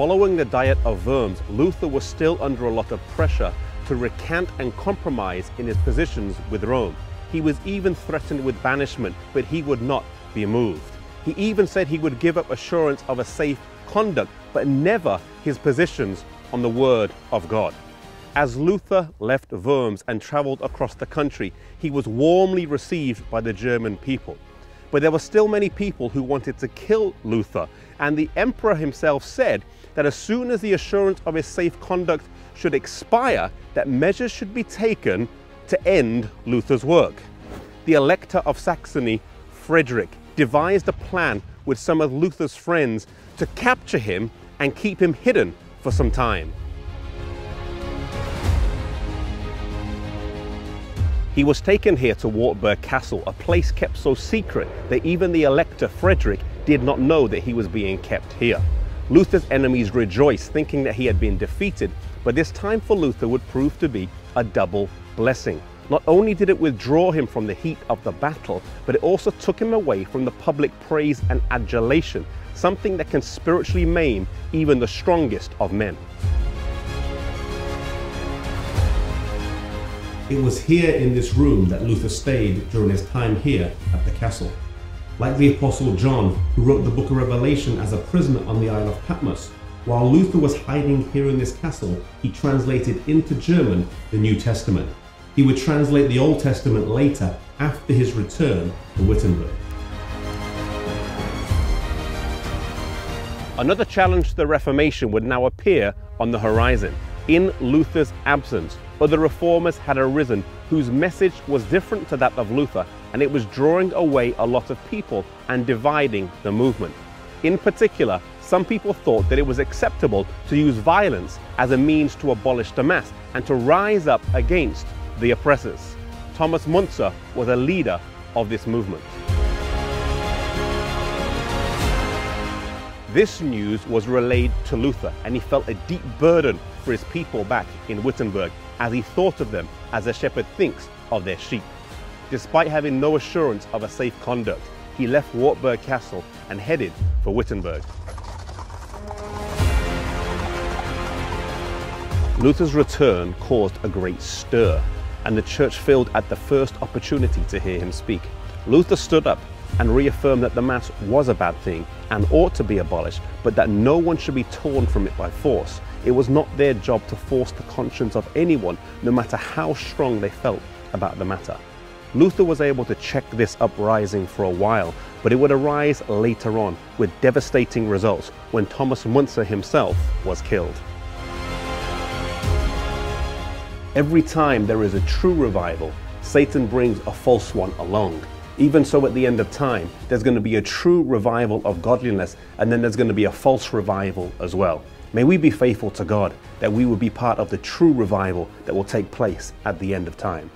Following the Diet of Worms, Luther was still under a lot of pressure to recant and compromise in his positions with Rome. He was even threatened with banishment, but he would not be moved. He even said he would give up assurance of a safe conduct, but never his positions on the Word of God. As Luther left Worms and travelled across the country, he was warmly received by the German people. But there were still many people who wanted to kill Luther, and the emperor himself said that as soon as the assurance of his safe conduct should expire, that measures should be taken to end Luther's work. The Elector of Saxony, Frederick, devised a plan with some of Luther's friends to capture him and keep him hidden for some time. He was taken here to Wartburg Castle, a place kept so secret that even the Elector Frederick did not know that he was being kept here. Luther's enemies rejoiced, thinking that he had been defeated, but this time for Luther would prove to be a double blessing. Not only did it withdraw him from the heat of the battle, but it also took him away from the public praise and adulation, something that can spiritually maim even the strongest of men. It was here in this room that Luther stayed during his time here at the castle. Like the Apostle John, who wrote the book of Revelation as a prisoner on the Isle of Patmos, while Luther was hiding here in this castle, he translated into German the New Testament. He would translate the Old Testament later after his return to Wittenberg. Another challenge to the Reformation would now appear on the horizon. In Luther's absence, other reformers had arisen whose message was different to that of Luther, and it was drawing away a lot of people and dividing the movement. In particular, some people thought that it was acceptable to use violence as a means to abolish the mass and to rise up against the oppressors. Thomas Müntzer was a leader of this movement. This news was relayed to Luther and he felt a deep burden for his people back in Wittenberg as he thought of them as a shepherd thinks of their sheep. Despite having no assurance of a safe conduct, he left Wartburg Castle and headed for Wittenberg. Luther's return caused a great stir, and the church filled at the first opportunity to hear him speak. Luther stood up and reaffirmed that the Mass was a bad thing and ought to be abolished, but that no one should be torn from it by force. It was not their job to force the conscience of anyone, no matter how strong they felt about the matter. Luther was able to check this uprising for a while, but it would arise later on with devastating results when Thomas Müntzer himself was killed. Every time there is a true revival, Satan brings a false one along. Even so, at the end of time, there's going to be a true revival of godliness, and then there's going to be a false revival as well. May we be faithful to God that we will be part of the true revival that will take place at the end of time.